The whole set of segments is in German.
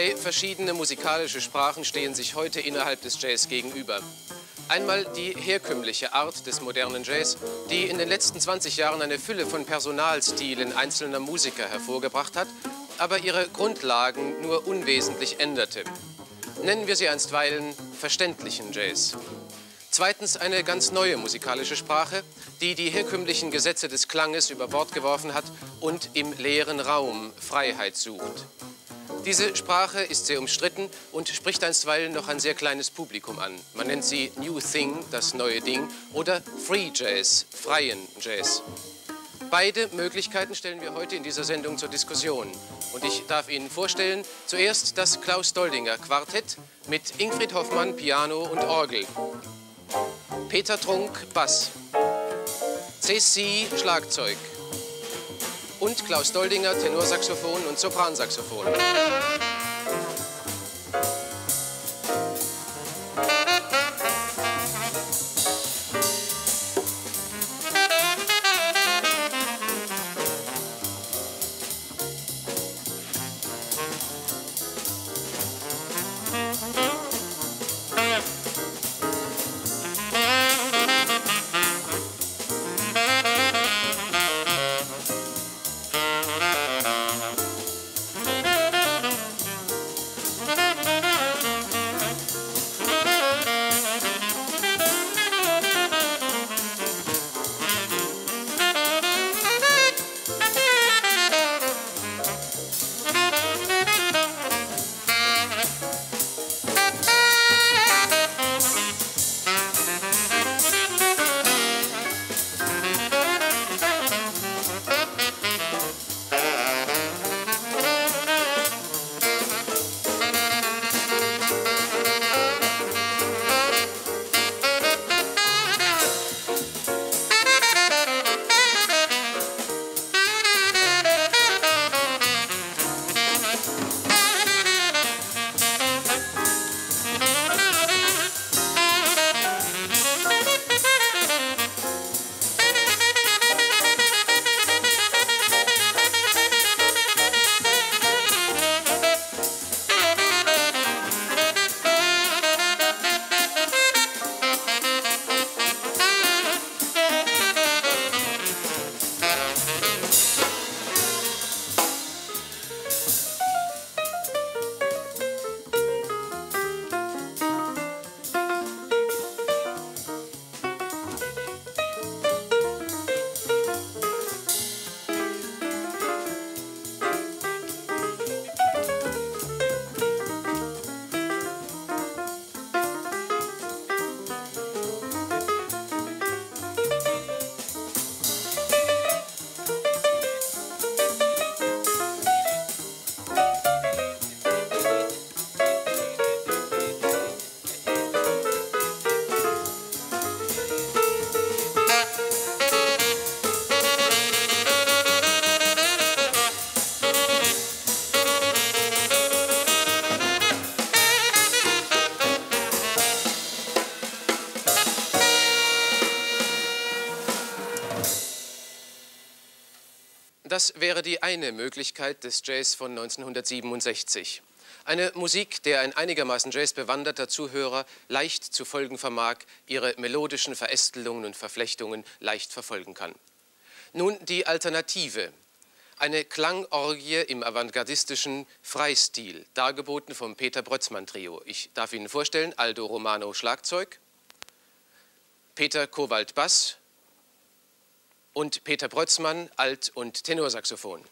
Zwei verschiedene musikalische Sprachen stehen sich heute innerhalb des Jazz gegenüber. Einmal die herkömmliche Art des modernen Jazz, die in den letzten 20 Jahren eine Fülle von Personalstilen einzelner Musiker hervorgebracht hat, aber ihre Grundlagen nur unwesentlich änderte. Nennen wir sie einstweilen verständlichen Jazz. Zweitens eine ganz neue musikalische Sprache, die die herkömmlichen Gesetze des Klanges über Bord geworfen hat und im leeren Raum Freiheit sucht. Diese Sprache ist sehr umstritten und spricht einstweilen noch ein sehr kleines Publikum an. Man nennt sie New Thing, das neue Ding, oder Free Jazz, freien Jazz. Beide Möglichkeiten stellen wir heute in dieser Sendung zur Diskussion. Und ich darf Ihnen vorstellen, zuerst das Klaus Doldinger Quartett mit Ingrid Hoffmann Piano und Orgel, Peter Trunk Bass, Ceci Schlagzeug, und Klaus Doldinger Tenorsaxophon und Sopransaxophon. Das wäre die eine Möglichkeit des Jazz von 1967. Eine Musik, der ein einigermaßen Jazz-bewanderter Zuhörer leicht zu folgen vermag, ihre melodischen Verästelungen und Verflechtungen leicht verfolgen kann. Nun die Alternative. Eine Klangorgie im avantgardistischen Freistil, dargeboten vom Peter Brötzmann Trio. Ich darf Ihnen vorstellen, Aldo Romano Schlagzeug, Peter Kowald Bass, und Peter Brötzmann, Alt- und Tenorsaxophon.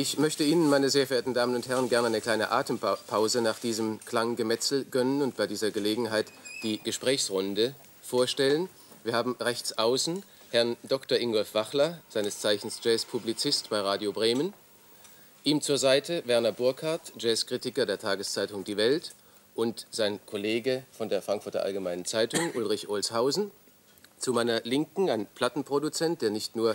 Ich möchte Ihnen, meine sehr verehrten Damen und Herren, gerne eine kleine Atempause nach diesem Klanggemetzel gönnen und bei dieser Gelegenheit die Gesprächsrunde vorstellen. Wir haben rechts außen Herrn Dr. Ingolf Wachler, seines Zeichens Jazz-Publizist bei Radio Bremen. Ihm zur Seite Werner Burkhardt, Jazzkritiker der Tageszeitung Die Welt und sein Kollege von der Frankfurter Allgemeinen Zeitung, Ulrich Olshausen. Zu meiner Linken ein Plattenproduzent, der nicht nur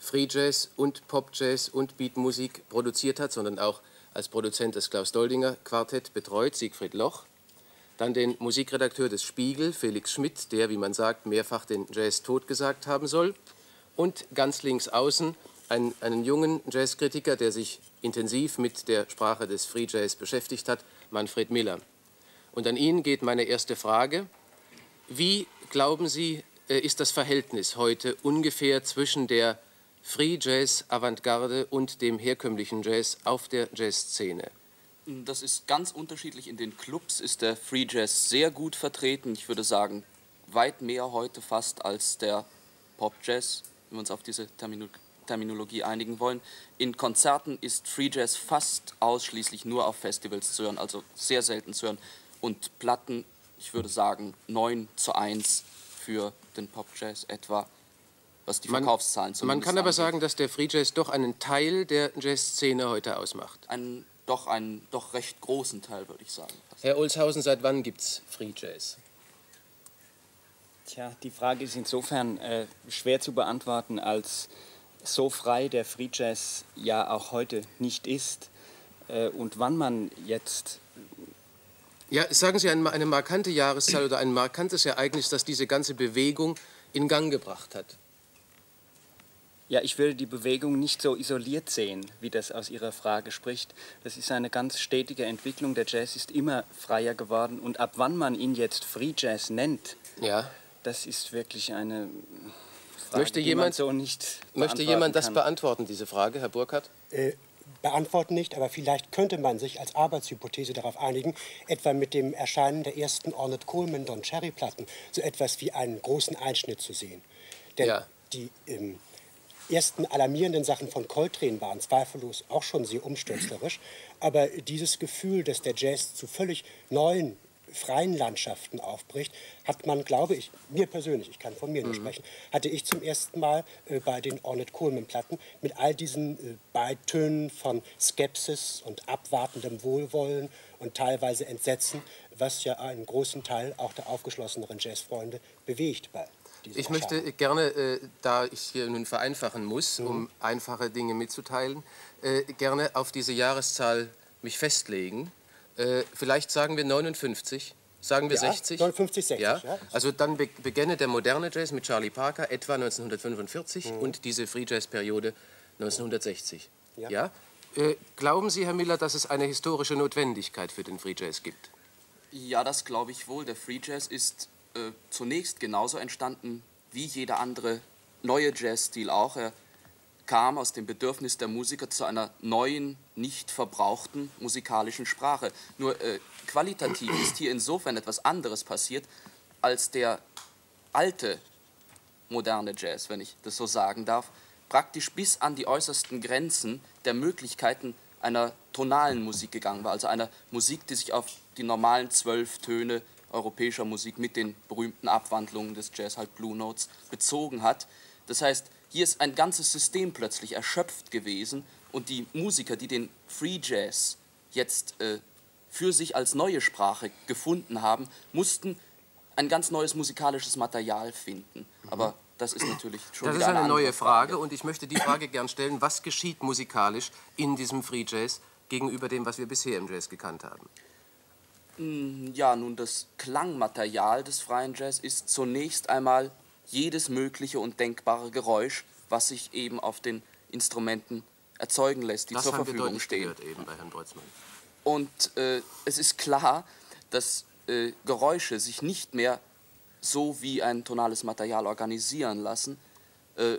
Free Jazz und Pop Jazz und Beatmusik produziert hat, sondern auch als Produzent des Klaus Doldinger Quartett betreut, Siegfried Loch. Dann den Musikredakteur des Spiegel, Felix Schmidt, der, wie man sagt, mehrfach den Jazz totgesagt haben soll. Und ganz links außen einen, einen jungen Jazzkritiker, der sich intensiv mit der Sprache des Free Jazz beschäftigt hat, Manfred Miller. Und an ihn geht meine erste Frage. Wie, glauben Sie, äh, ist das Verhältnis heute ungefähr zwischen der Free Jazz, Avantgarde und dem herkömmlichen Jazz auf der Jazzszene? Das ist ganz unterschiedlich. In den Clubs ist der Free Jazz sehr gut vertreten. Ich würde sagen, weit mehr heute fast als der Pop Jazz, wenn wir uns auf diese Termino Terminologie einigen wollen. In Konzerten ist Free Jazz fast ausschließlich nur auf Festivals zu hören, also sehr selten zu hören. Und Platten, ich würde sagen, 9 zu 1 für den Pop Jazz etwa was die Verkaufszahlen zumindest Man kann aber sagen, dass der Free Jazz doch einen Teil der Jazzszene heute ausmacht. Einen, doch einen doch recht großen Teil, würde ich sagen. Herr Olshausen, seit wann gibt es Free Jazz? Tja, die Frage ist insofern äh, schwer zu beantworten, als so frei der Free Jazz ja auch heute nicht ist. Äh, und wann man jetzt ja, sagen Sie eine, eine markante Jahreszahl oder ein markantes Ereignis, das diese ganze Bewegung in Gang gebracht hat. Ja, ich würde die Bewegung nicht so isoliert sehen, wie das aus Ihrer Frage spricht. Das ist eine ganz stetige Entwicklung. Der Jazz ist immer freier geworden. Und ab wann man ihn jetzt Free Jazz nennt, ja. das ist wirklich eine Frage, möchte jemand, so nicht Möchte jemand das kann. beantworten, diese Frage, Herr Burkhardt? Äh, beantworten nicht, aber vielleicht könnte man sich als Arbeitshypothese darauf einigen, etwa mit dem Erscheinen der ersten Ornette Coleman Don Cherry Platten so etwas wie einen großen Einschnitt zu sehen. Denn ja. die ähm, ersten alarmierenden Sachen von Coltrane waren zweifellos auch schon sehr umstürzlerisch. Aber dieses Gefühl, dass der Jazz zu völlig neuen, freien Landschaften aufbricht, hat man, glaube ich, mir persönlich, ich kann von mir nur mhm. sprechen, hatte ich zum ersten Mal äh, bei den Ornette Coleman-Platten mit all diesen äh, Beitönen von Skepsis und abwartendem Wohlwollen und teilweise Entsetzen, was ja einen großen Teil auch der aufgeschlosseneren Jazzfreunde bewegt bei ich möchte gerne, äh, da ich hier nun vereinfachen muss, mhm. um einfache Dinge mitzuteilen, äh, gerne auf diese Jahreszahl mich festlegen. Äh, vielleicht sagen wir 59, sagen wir ja, 60? 59, 60. Ja? ja. Also dann be beginne der moderne Jazz mit Charlie Parker etwa 1945 mhm. und diese Free Jazz-Periode 1960. Ja. ja? Äh, glauben Sie, Herr Miller, dass es eine historische Notwendigkeit für den Free Jazz gibt? Ja, das glaube ich wohl. Der Free Jazz ist äh, zunächst genauso entstanden wie jeder andere neue Jazzstil auch. Er kam aus dem Bedürfnis der Musiker zu einer neuen, nicht verbrauchten musikalischen Sprache. Nur äh, qualitativ ist hier insofern etwas anderes passiert, als der alte moderne Jazz, wenn ich das so sagen darf, praktisch bis an die äußersten Grenzen der Möglichkeiten einer tonalen Musik gegangen war, also einer Musik, die sich auf die normalen zwölf Töne europäischer Musik mit den berühmten Abwandlungen des Jazz, halt Blue Notes, bezogen hat. Das heißt, hier ist ein ganzes System plötzlich erschöpft gewesen und die Musiker, die den Free Jazz jetzt äh, für sich als neue Sprache gefunden haben, mussten ein ganz neues musikalisches Material finden. Mhm. Aber das ist natürlich schon Das ist eine, eine neue Frage. Frage und ich möchte die Frage gern stellen, was geschieht musikalisch in diesem Free Jazz gegenüber dem, was wir bisher im Jazz gekannt haben? Hm, ja, nun, das Klangmaterial des freien Jazz ist zunächst einmal jedes mögliche und denkbare Geräusch, was sich eben auf den Instrumenten erzeugen lässt, die das zur Verfügung stehen. Eben bei Herrn Breutzmann. Und äh, es ist klar, dass äh, Geräusche sich nicht mehr so wie ein tonales Material organisieren lassen. Äh,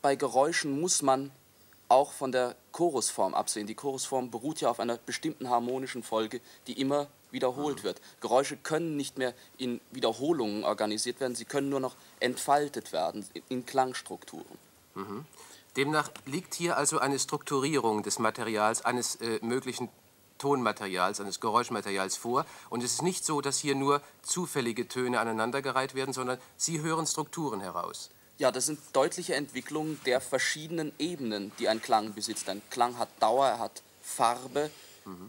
bei Geräuschen muss man auch von der Chorusform absehen. Die Chorusform beruht ja auf einer bestimmten harmonischen Folge, die immer wiederholt wird. Geräusche können nicht mehr in Wiederholungen organisiert werden, sie können nur noch entfaltet werden in Klangstrukturen. Demnach liegt hier also eine Strukturierung des Materials, eines äh, möglichen Tonmaterials, eines Geräuschmaterials vor. Und es ist nicht so, dass hier nur zufällige Töne aneinandergereiht werden, sondern Sie hören Strukturen heraus. Ja, das sind deutliche Entwicklungen der verschiedenen Ebenen, die ein Klang besitzt. Ein Klang hat Dauer, er hat Farbe,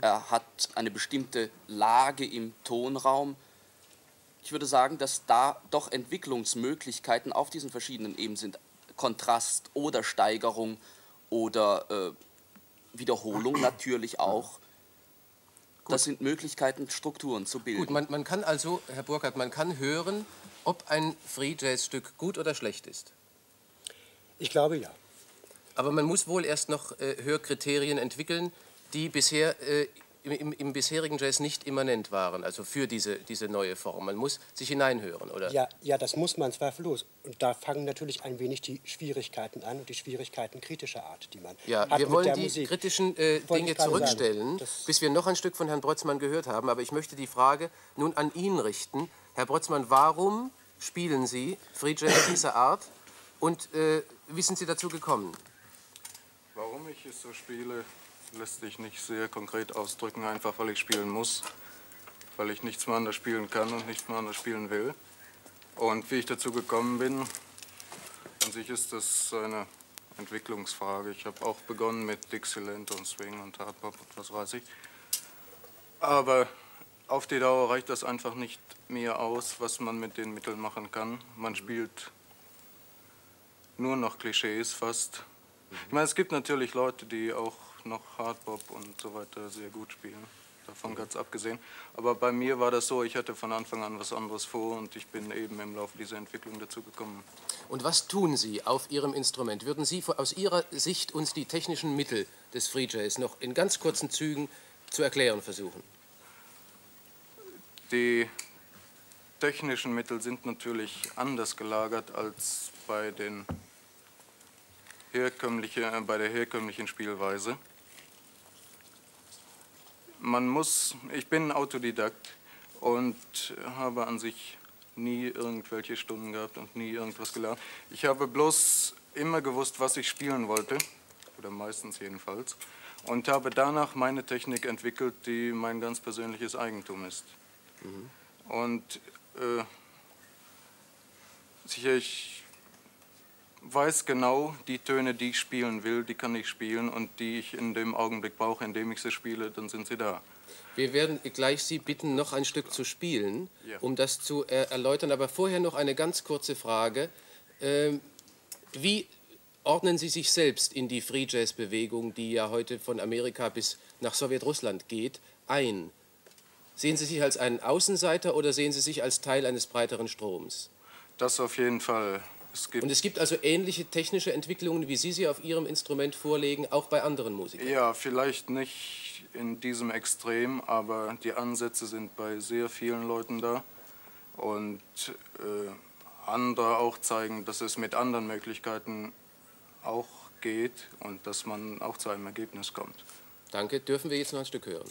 er hat eine bestimmte Lage im Tonraum. Ich würde sagen, dass da doch Entwicklungsmöglichkeiten auf diesen verschiedenen Ebenen sind. Kontrast oder Steigerung oder äh, Wiederholung natürlich auch. Das sind Möglichkeiten, Strukturen zu bilden. Gut, man, man kann also, Herr Burkhardt, man kann hören, ob ein Free Jazz Stück gut oder schlecht ist. Ich glaube ja. Aber man muss wohl erst noch äh, Hörkriterien entwickeln, die bisher äh, im, im, bisherigen Jazz nicht immanent waren, also für diese, diese neue Form. Man muss sich hineinhören, oder? Ja, ja, das muss man zweifellos. Und da fangen natürlich ein wenig die Schwierigkeiten an und die Schwierigkeiten kritischer Art, die man Ja, hat wir mit wollen der die Musik. kritischen äh, Dinge zurückstellen, bis wir noch ein Stück von Herrn Brötzmann gehört haben. Aber ich möchte die Frage nun an ihn richten. Herr Brötzmann, warum spielen Sie Free Jazz dieser Art und äh, wie sind Sie dazu gekommen? Warum ich es so spiele, lässt sich nicht sehr konkret ausdrücken, einfach weil ich spielen muss, weil ich nichts mehr anders spielen kann und nichts mehr anders spielen will. Und wie ich dazu gekommen bin, an sich ist das eine Entwicklungsfrage. Ich habe auch begonnen mit Dixieland und Swing und Hardbop und was weiß ich. Aber auf die Dauer reicht das einfach nicht mehr aus, was man mit den Mitteln machen kann. Man spielt nur noch Klischees fast. Ich meine, es gibt natürlich Leute, die auch noch Hardbop und so weiter sehr gut spielen. Davon ganz abgesehen. Aber bei mir war das so, ich hatte von Anfang an was anderes vor und ich bin eben im Laufe dieser Entwicklung dazu gekommen. Und was tun Sie auf Ihrem Instrument? Würden Sie aus Ihrer Sicht uns die technischen Mittel des Free Jazz noch in ganz kurzen Zügen zu erklären versuchen? Die technischen Mittel sind natürlich anders gelagert als bei, den herkömmliche, bei der herkömmlichen Spielweise. Man muss, ich bin Autodidakt und habe an sich nie irgendwelche Stunden gehabt und nie irgendwas gelernt. Ich habe bloß immer gewusst, was ich spielen wollte, oder meistens jedenfalls, und habe danach meine Technik entwickelt, die mein ganz persönliches Eigentum ist. Und äh, sicher, ich weiß genau, die Töne, die ich spielen will, die kann ich spielen und die ich in dem Augenblick brauche, in dem ich sie spiele, dann sind sie da. Wir werden gleich Sie bitten, noch ein Stück zu spielen, Ja. um das zu äh, erläutern. Aber vorher noch eine ganz kurze Frage. Ähm, wie ordnen Sie sich selbst in die Free Jazz-Bewegung, die ja heute von Amerika bis nach Sowjetrussland geht, ein? Sehen Sie sich als einen Außenseiter oder sehen Sie sich als Teil eines breiteren Stroms? Das auf jeden Fall. Es gibt Und es gibt also ähnliche technische Entwicklungen, wie Sie sie auf Ihrem Instrument vorlegen, auch bei anderen Musikern. Ja, vielleicht nicht in diesem Extrem, aber die Ansätze sind bei sehr vielen Leuten da. Und äh, andere auch zeigen, dass es mit anderen Möglichkeiten auch geht und dass man auch zu einem Ergebnis kommt. Danke. Dürfen wir jetzt noch ein Stück hören?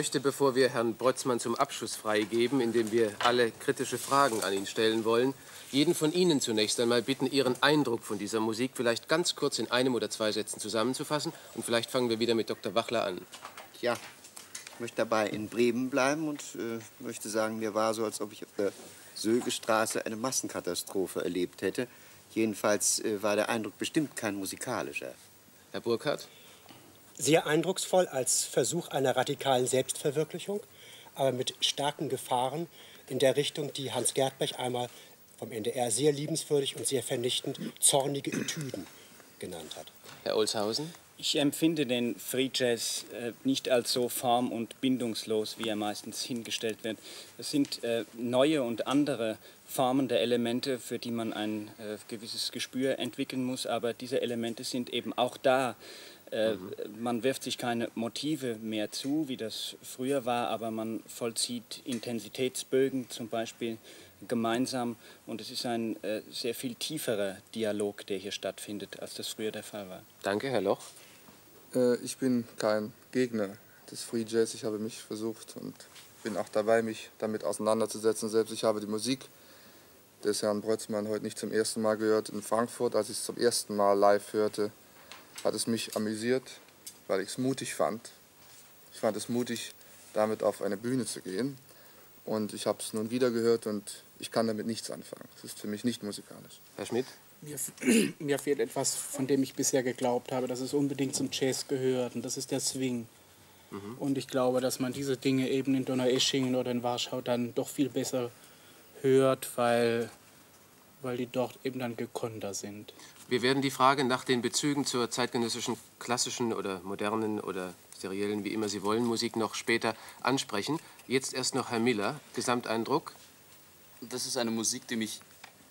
Möchte, bevor wir Herrn Brötzmann zum Abschluss freigeben, indem wir alle kritische Fragen an ihn stellen wollen, jeden von Ihnen zunächst einmal bitten, Ihren Eindruck von dieser Musik vielleicht ganz kurz in einem oder zwei Sätzen zusammenzufassen. Und vielleicht fangen wir wieder mit Dr. Wachler an. Ja, ich möchte dabei in Bremen bleiben und äh, möchte sagen, mir war so, als ob ich auf der Sögestraße eine Massenkatastrophe erlebt hätte. Jedenfalls äh, war der Eindruck bestimmt kein musikalischer. Herr Burkhardt? Sehr eindrucksvoll als Versuch einer radikalen Selbstverwirklichung, aber mit starken Gefahren in der Richtung, die Hans Gerdbech einmal vom NDR sehr liebenswürdig und sehr vernichtend zornige Etüden genannt hat. Herr Olshausen? Ich empfinde den Free Jazz äh, nicht als so form- und bindungslos, wie er meistens hingestellt wird. Es sind äh, neue und andere Formen der Elemente, für die man ein äh, gewisses Gespür entwickeln muss, aber diese Elemente sind eben auch da. Äh, mhm. Man wirft sich keine Motive mehr zu, wie das früher war, aber man vollzieht Intensitätsbögen zum Beispiel gemeinsam und es ist ein äh, sehr viel tieferer Dialog, der hier stattfindet, als das früher der Fall war. Danke, Herr Loch. Äh, ich bin kein Gegner des Free Jazz. Ich habe mich versucht und bin auch dabei, mich damit auseinanderzusetzen. Selbst ich habe die Musik des Herrn Brötzmann heute nicht zum ersten Mal gehört in Frankfurt. Als ich es zum ersten Mal live hörte, hat es mich amüsiert, weil ich es mutig fand. Ich fand es mutig, damit auf eine Bühne zu gehen. Und ich habe es nun wieder gehört und ich kann damit nichts anfangen. Es ist für mich nicht musikalisch. Herr Schmidt? Mir, mir, fehlt etwas, von dem ich bisher geglaubt habe, dass es unbedingt zum Jazz gehört, und das ist der Swing. Mhm. Und ich glaube, dass man diese Dinge eben in Donaueschingen oder in Warschau dann doch viel besser hört, weil, weil die dort eben dann gekonnter sind. Wir werden die Frage nach den Bezügen zur zeitgenössischen klassischen oder modernen oder seriellen, wie immer Sie wollen, Musik noch später ansprechen. Jetzt erst noch Herr Miller, Gesamteindruck. Das ist eine Musik, die mich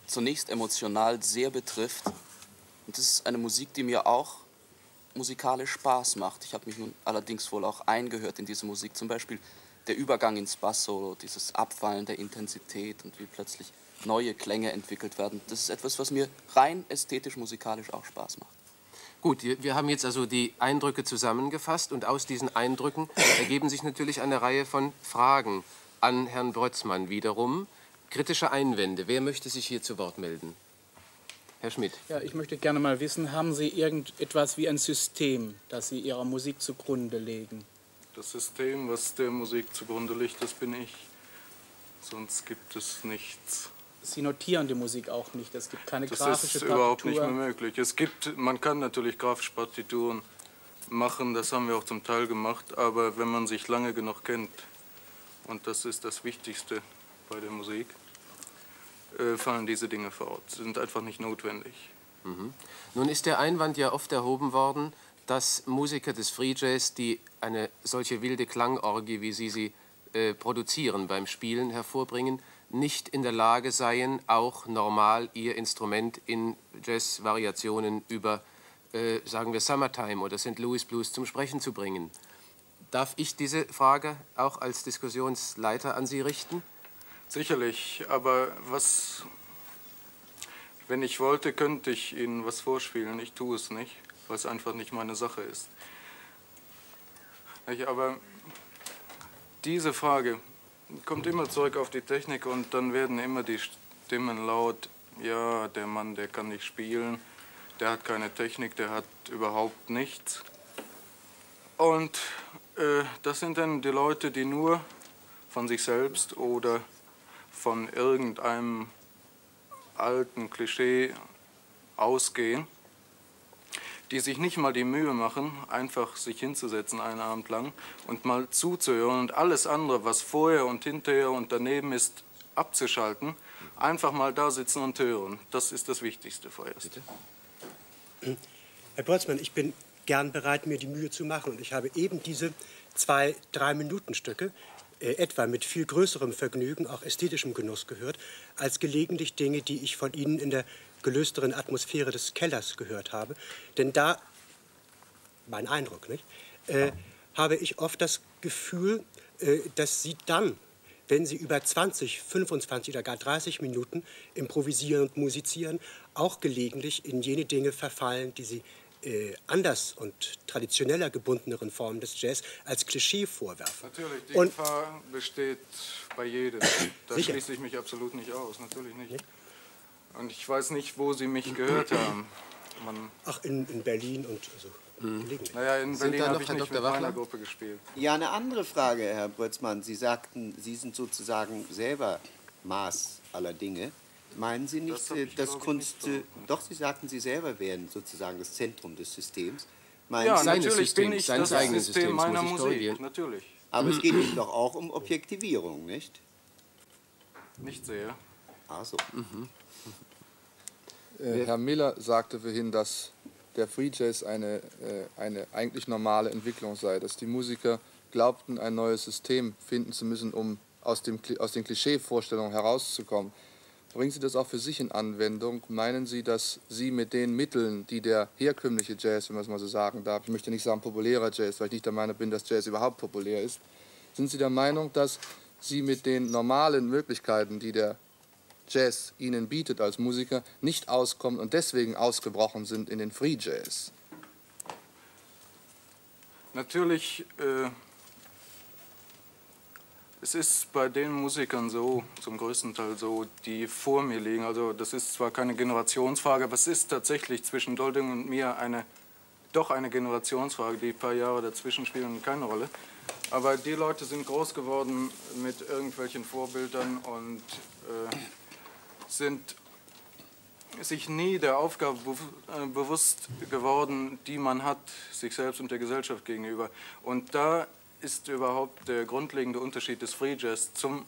zunächst emotional sehr betrifft. Und das ist eine Musik, die mir auch musikalisch Spaß macht. Ich habe mich nun allerdings wohl auch eingehört in diese Musik. Zum Beispiel der Übergang ins Basso, dieses Abfallen der Intensität und wie plötzlich neue Klänge entwickelt werden. Das ist etwas, was mir rein ästhetisch musikalisch auch Spaß macht. Gut, wir haben jetzt also die Eindrücke zusammengefasst und aus diesen Eindrücken ergeben sich natürlich eine Reihe von Fragen an Herrn Brötzmann wiederum. Kritische Einwände. Wer möchte sich hier zu Wort melden? Herr Schmidt. Ja, ich möchte gerne mal wissen, haben Sie irgendetwas wie ein System, das Sie Ihrer Musik zugrunde legen? Das System, was der Musik zugrunde liegt, das bin ich. Sonst gibt es nichts. Sie notieren die Musik auch nicht. Es gibt keine das grafische Partitur. Das ist überhaupt nicht mehr möglich. Es gibt, man kann natürlich grafische Partituren machen, das haben wir auch zum Teil gemacht, aber wenn man sich lange genug kennt, und das ist das Wichtigste, bei der Musik, äh, fallen diese Dinge fort, sind einfach nicht notwendig. Mhm. Nun ist der Einwand ja oft erhoben worden, dass Musiker des Free Jazz, die eine solche wilde Klangorgie, wie Sie sie äh, produzieren beim Spielen, hervorbringen, nicht in der Lage seien, auch normal ihr Instrument in Jazz-Variationen über, äh, sagen wir, Summertime oder St. Louis Blues zum Sprechen zu bringen. Darf ich diese Frage auch als Diskussionsleiter an Sie richten? Sicherlich, aber was, wenn ich wollte, könnte ich Ihnen was vorspielen. Ich tue es nicht, weil es einfach nicht meine Sache ist. Aber diese Frage kommt immer zurück auf die Technik und dann werden immer die Stimmen laut, ja, der Mann, der kann nicht spielen, der hat keine Technik, der hat überhaupt nichts. Und äh, das sind dann die Leute, die nur von sich selbst oder von irgendeinem alten Klischee ausgehen, die sich nicht mal die Mühe machen, einfach sich hinzusetzen einen Abend lang und mal zuzuhören und alles andere, was vorher und hinterher und daneben ist, abzuschalten, einfach mal da sitzen und hören. Das ist das Wichtigste vorerst. Bitte? Herr Boltzmann, ich bin gern bereit, mir die Mühe zu machen. Und ich habe eben diese zwei, drei Minuten Stücke äh, etwa mit viel größerem Vergnügen, auch ästhetischem Genuss gehört, als gelegentlich Dinge, die ich von Ihnen in der gelösteren Atmosphäre des Kellers gehört habe. Denn da, mein Eindruck, nicht, äh, habe ich oft das Gefühl, äh, dass Sie dann, wenn Sie über 20, 25 oder gar 30 Minuten improvisieren und musizieren, auch gelegentlich in jene Dinge verfallen, die Sie äh, anders und traditioneller gebundeneren Formen des Jazz als Klischee vorwerfe. Natürlich, die und, Gefahr besteht bei jedem. Da schließe ich mich absolut nicht aus, natürlich nicht. nicht. Und ich weiß nicht, wo Sie mich gehört haben. Man Ach, in, in Berlin und also Mhm. Naja, in sind Berlin habe ich nicht Dr. mit meiner Gruppe gespielt. Ja, eine andere Frage, Herr Brötzmann. Sie sagten, Sie sind sozusagen selber Maß aller Dinge. Meinen Sie nicht, das dass Kunst... Nicht doch, Sie sagten, Sie selber wären sozusagen das Zentrum des Systems. Meinen ja, Sie, natürlich Systems, bin ich das System Systems, meiner Musik, natürlich. Aber es geht doch auch um Objektivierung, nicht? Nicht sehr. Ach so. Mhm. Äh, Herr Miller sagte vorhin, dass der Free Jazz eine, äh, eine eigentlich normale Entwicklung sei, dass die Musiker glaubten, ein neues System finden zu müssen, um aus, dem, aus den Klischeevorstellungen herauszukommen. Bringen Sie das auch für sich in Anwendung? Meinen Sie, dass Sie mit den Mitteln, die der herkömmliche Jazz, wenn man es mal so sagen darf, ich möchte nicht sagen populärer Jazz, weil ich nicht der Meinung bin, dass Jazz überhaupt populär ist, sind Sie der Meinung, dass Sie mit den normalen Möglichkeiten, die der Jazz ihnen bietet als Musiker, nicht auskommen und deswegen ausgebrochen sind in den Free Jazz? Natürlich, äh, es ist bei den Musikern so, zum größten Teil so, die vor mir liegen. Also das ist zwar keine Generationsfrage, aber es ist tatsächlich zwischen Dolding und mir eine, doch eine Generationsfrage. Die paar Jahre dazwischen spielen keine Rolle. Aber die Leute sind groß geworden mit irgendwelchen Vorbildern und äh, sind sich nie der Aufgabe äh, bewusst geworden, die man hat, sich selbst und der Gesellschaft gegenüber. Und da ist überhaupt der grundlegende Unterschied des Free Jazz zum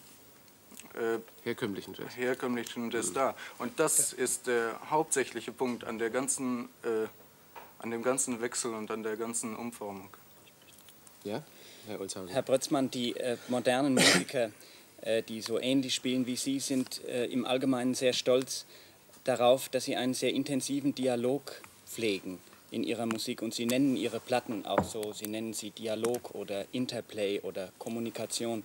äh, herkömmlichen Jazz. Herkömmlichen Jazz mhm. da. Und das ist der hauptsächliche Punkt an, der ganzen, äh, an dem ganzen Wechsel und an der ganzen Umformung. Ja, Herr Olshausen. Herr Brötzmann, die äh, modernen Musiker die so ähnlich spielen wie Sie, sind äh, im Allgemeinen sehr stolz darauf, dass sie einen sehr intensiven Dialog pflegen in ihrer Musik und sie nennen ihre Platten auch so, sie nennen sie Dialog oder Interplay oder Kommunikation.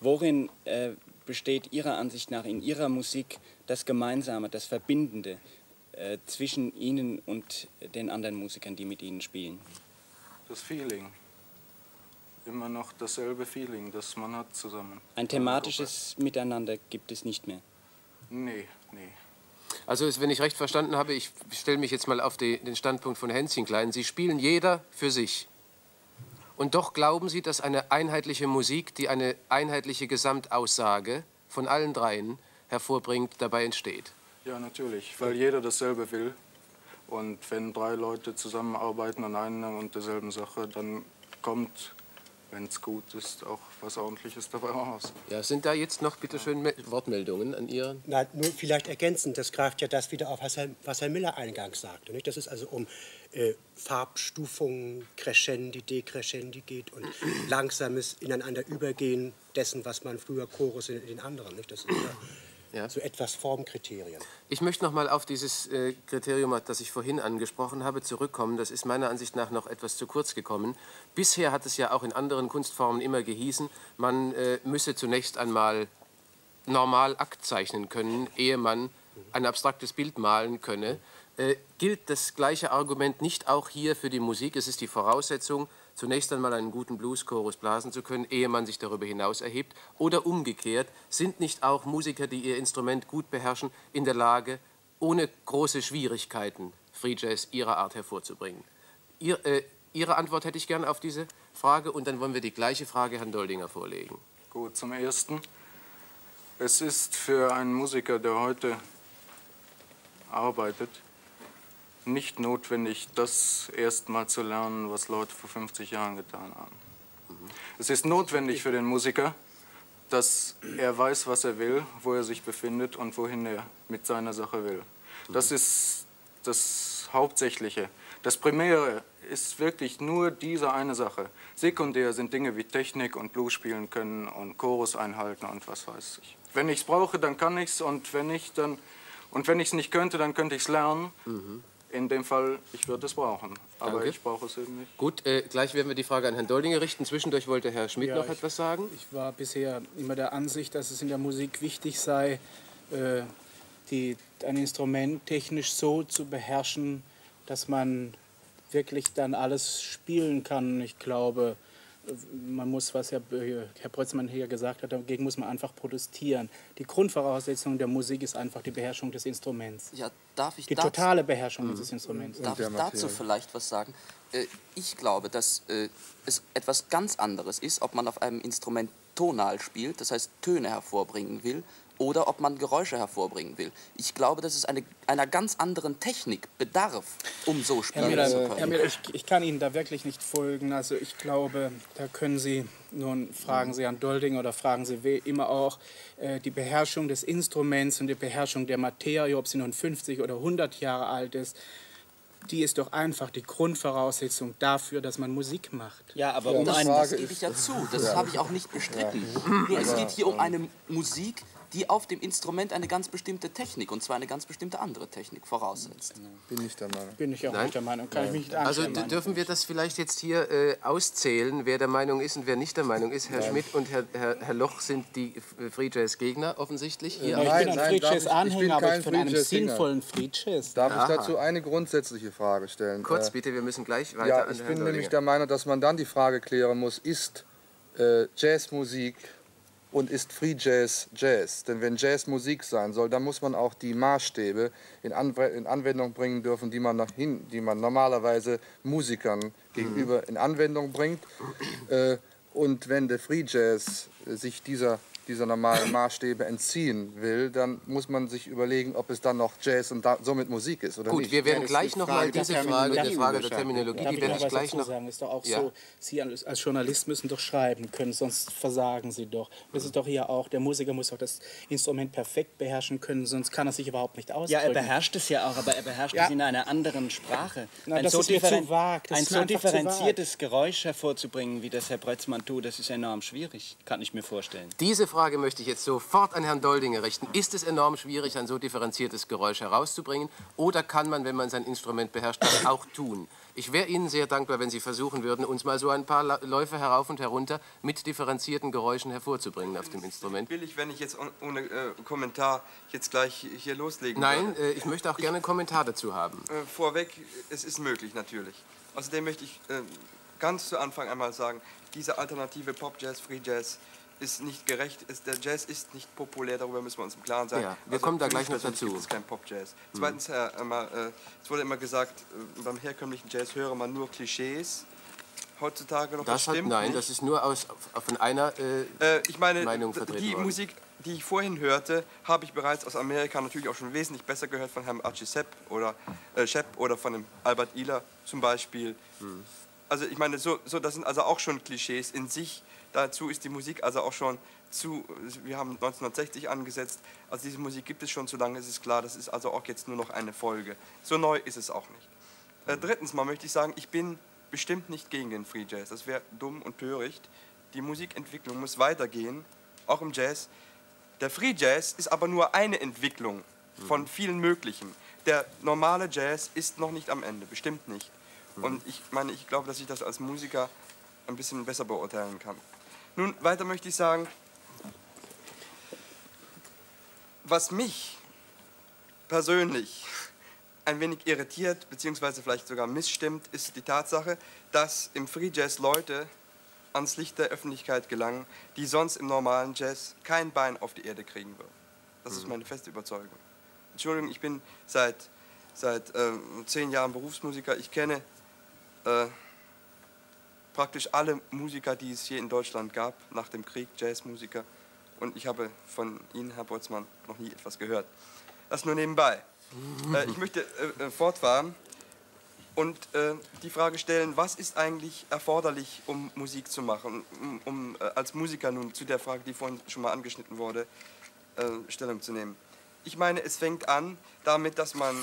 Worin äh, besteht Ihrer Ansicht nach in Ihrer Musik das Gemeinsame, das Verbindende äh, zwischen Ihnen und den anderen Musikern, die mit Ihnen spielen? Das Feeling immer noch dasselbe Feeling, das man hat zusammen. Ein thematisches Miteinander gibt es nicht mehr? Nee, nee. Also wenn ich recht verstanden habe, ich stelle mich jetzt mal auf die, den Standpunkt von Hänschen Klein. Sie spielen jeder für sich. Und doch glauben Sie, dass eine einheitliche Musik, die eine einheitliche Gesamtaussage von allen dreien hervorbringt, dabei entsteht? Ja, natürlich, weil jeder dasselbe will. Und wenn drei Leute zusammenarbeiten an einer und derselben Sache, dann kommt wenn es gut ist, auch was Ordentliches dabei raus. Ja, sind da jetzt noch bitte schön Wortmeldungen an Ihren? Nein, nur vielleicht ergänzend, das greift ja das wieder auf, was Herr, was Herr Miller eingangs sagte. Nicht? Dass es also um äh, Farbstufungen, Crescendi, Decrescendi geht und langsames Ineinanderübergehen dessen, was man früher Chorus in den anderen. Nicht? Das ist ja ja. so etwas Formkriterien. Ich möchte noch mal auf dieses äh, Kriterium, das ich vorhin angesprochen habe, zurückkommen. Das ist meiner Ansicht nach noch etwas zu kurz gekommen. Bisher hat es ja auch in anderen Kunstformen immer gehießen, man äh, müsse zunächst einmal normal Akt zeichnen können, ehe man ein abstraktes Bild malen könne. Äh, gilt das gleiche Argument nicht auch hier für die Musik? Es ist die Voraussetzung, zunächst einmal einen guten Blues-Chorus blasen zu können, ehe man sich darüber hinaus erhebt? Oder umgekehrt, sind nicht auch Musiker, die ihr Instrument gut beherrschen, in der Lage, ohne große Schwierigkeiten Free Jazz ihrer Art hervorzubringen? Ihr, äh, Ihre Antwort hätte ich gerne auf diese Frage und dann wollen wir die gleiche Frage Herrn Doldinger vorlegen. Gut, zum Ersten. Es ist für einen Musiker, der heute arbeitet, nicht notwendig, das erstmal zu lernen, was Leute vor 50 Jahren getan haben. Mhm. Es ist notwendig für den Musiker, dass er weiß, was er will, wo er sich befindet und wohin er mit seiner Sache will. Das mhm. ist das Hauptsächliche. Das Primäre ist wirklich nur diese eine Sache. Sekundär sind Dinge wie Technik und Blues spielen können und Chorus einhalten und was weiß ich. Wenn ich es brauche, dann kann ich es und wenn nicht, dann und wenn ich es nicht könnte, dann könnte ich es lernen. Mhm. In dem Fall, ich würde es brauchen, aber Danke. ich brauche es eben nicht. Gut, äh, gleich werden wir die Frage an Herrn Doldinger richten. Zwischendurch wollte Herr Schmidt ja, noch ich, etwas sagen. Ich war bisher immer der Ansicht, dass es in der Musik wichtig sei, äh, die, ein Instrument technisch so zu beherrschen, dass man wirklich dann alles spielen kann. Ich glaube, man muss, was Herr, Herr Brötzmann hier gesagt hat, dagegen muss man einfach protestieren. Die Grundvoraussetzung der Musik ist einfach die Beherrschung des Instruments. Ja, darf ich die dazu, totale Beherrschung dieses Instruments. Darf ich dazu vielleicht was sagen? Äh, ich glaube, dass äh, es etwas ganz anderes ist, ob man auf einem Instrument tonal spielt, das heißt Töne hervorbringen will, oder ob man Geräusche hervorbringen will. Ich glaube, dass es eine, einer ganz anderen Technik bedarf, um so spielen Müller, zu können. Herr Müller, ich, ich, kann Ihnen da wirklich nicht folgen. Also ich glaube, da können Sie, nun fragen Sie an Dolding oder fragen Sie wie immer auch, äh, die Beherrschung des Instruments und die Beherrschung der Materie, ob sie nun 50 oder 100 Jahre alt ist, die ist doch einfach die Grundvoraussetzung dafür, dass man Musik macht. Ja, aber um Nein, das gebe ich ja zu. Das ja. habe ich auch nicht bestritten. Nur es geht hier um eine Musik, die auf dem Instrument eine ganz bestimmte Technik, und zwar eine ganz bestimmte andere Technik voraussetzt. Bin ich der Meinung. Bin ich auch Nein? nicht der Meinung. Kann Nein. ich mich nicht Also dürfen wir das vielleicht jetzt hier äh, auszählen, wer der Meinung ist und wer nicht der Meinung ist? Herr Nein. Schmidt und Herr, Herr, Herr, Loch sind die Free Jazz Gegner offensichtlich hier. ich bin ein Free Jazz Anhänger, aber ich von einem sinnvollen Free Jazz. Darf Aha. ich dazu eine grundsätzliche Frage stellen? Kurz äh, bitte, wir müssen gleich weiter. Ja, ich bin nämlich der Meinung, dass man dann die Frage klären muss, ist äh, Jazzmusik und ist Free Jazz Jazz. Denn wenn Jazz Musik sein soll, dann muss man auch die Maßstäbe in, Anw in Anwendung bringen dürfen, die man, hin, die man normalerweise Musikern gegenüber in Anwendung bringt. Äh, und wenn der Free Jazz sich dieser dieser normalen Maßstäbe entziehen will, dann muss man sich überlegen, ob es dann noch Jazz und da, somit Musik ist oder Gut, nicht. wir werden gleich noch mal diese Frage, die Frage der Terminologie, die werde ich gleich noch sagen. Ist doch auch ja. so, Sie als Journalist müssen doch schreiben können, sonst versagen Sie doch. Das ist doch hier auch, der Musiker muss doch das Instrument perfekt beherrschen können, sonst kann er sich überhaupt nicht ausdrücken. Ja, er beherrscht es ja auch, aber er beherrscht ja. es in einer anderen Sprache. Na, ein das so, ist zu vag. Das ein so differenziertes Geräusch hervorzubringen, wie das Herr Brötzmann tut, das ist enorm schwierig, kann ich mir vorstellen. Diese Frage möchte ich jetzt so sofort an Herrn Doldinger richten. Ist es enorm schwierig, ein so differenziertes Geräusch herauszubringen? Oder kann man, wenn man sein Instrument beherrscht, das auch tun? Ich wäre Ihnen sehr dankbar, wenn Sie versuchen würden, uns mal so ein paar Läufe herauf und herunter mit differenzierten Geräuschen hervorzubringen auf dem Instrument. Will ich, wenn ich jetzt ohne äh, Kommentar jetzt gleich hier loslegen Nein, äh, ich möchte auch gerne einen Kommentar dazu haben. Äh, vorweg, es ist möglich natürlich. Außerdem möchte ich äh, ganz zu Anfang einmal sagen, diese alternative Pop-Jazz, Free-Jazz, ist nicht gerecht, ist, der Jazz ist nicht populär, darüber müssen wir uns im Klaren sein. Ja, wir also kommen da gleich noch dazu. Es ist kein Pop-Jazz. Mhm. Zweitens, Herr, immer, äh, es wurde immer gesagt, äh, beim herkömmlichen Jazz höre man nur Klischees. Heutzutage noch das, das stimmt hat, Nein, nicht. das ist nur aus, von einer äh, äh, ich meine, Meinung vertreten Die worden. Musik, die ich vorhin hörte, habe ich bereits aus Amerika natürlich auch schon wesentlich besser gehört von Herrn Archie Sepp oder, äh, Shepp oder von dem Albert Ehler zum Beispiel. Mhm. Also ich meine, so, so, das sind also auch schon Klischees in sich Dazu ist die Musik also auch schon zu, wir haben 1960 angesetzt, also diese Musik gibt es schon zu lange, es ist klar, das ist also auch jetzt nur noch eine Folge. So neu ist es auch nicht. Äh, drittens mal möchte ich sagen, ich bin bestimmt nicht gegen den Free Jazz, das wäre dumm und töricht. Die Musikentwicklung muss weitergehen, auch im Jazz. Der Free Jazz ist aber nur eine Entwicklung von mhm. vielen möglichen. Der normale Jazz ist noch nicht am Ende, bestimmt nicht. Mhm. Und ich meine, ich glaube, dass ich das als Musiker ein bisschen besser beurteilen kann. Nun, weiter möchte ich sagen, was mich persönlich ein wenig irritiert, beziehungsweise vielleicht sogar missstimmt, ist die Tatsache, dass im Free Jazz Leute ans Licht der Öffentlichkeit gelangen, die sonst im normalen Jazz kein Bein auf die Erde kriegen würden. Das ist mhm. meine feste Überzeugung. Entschuldigung, ich bin seit, seit äh, zehn Jahren Berufsmusiker. Ich kenne äh, praktisch alle Musiker, die es hier in Deutschland gab, nach dem Krieg, Jazzmusiker. Und ich habe von Ihnen, Herr Boltzmann, noch nie etwas gehört. Das nur nebenbei. Äh, ich möchte äh, äh, fortfahren und äh, die Frage stellen, was ist eigentlich erforderlich, um Musik zu machen, um, um äh, als Musiker nun zu der Frage, die vorhin schon mal angeschnitten wurde, äh, Stellung zu nehmen. Ich meine, es fängt an damit, dass man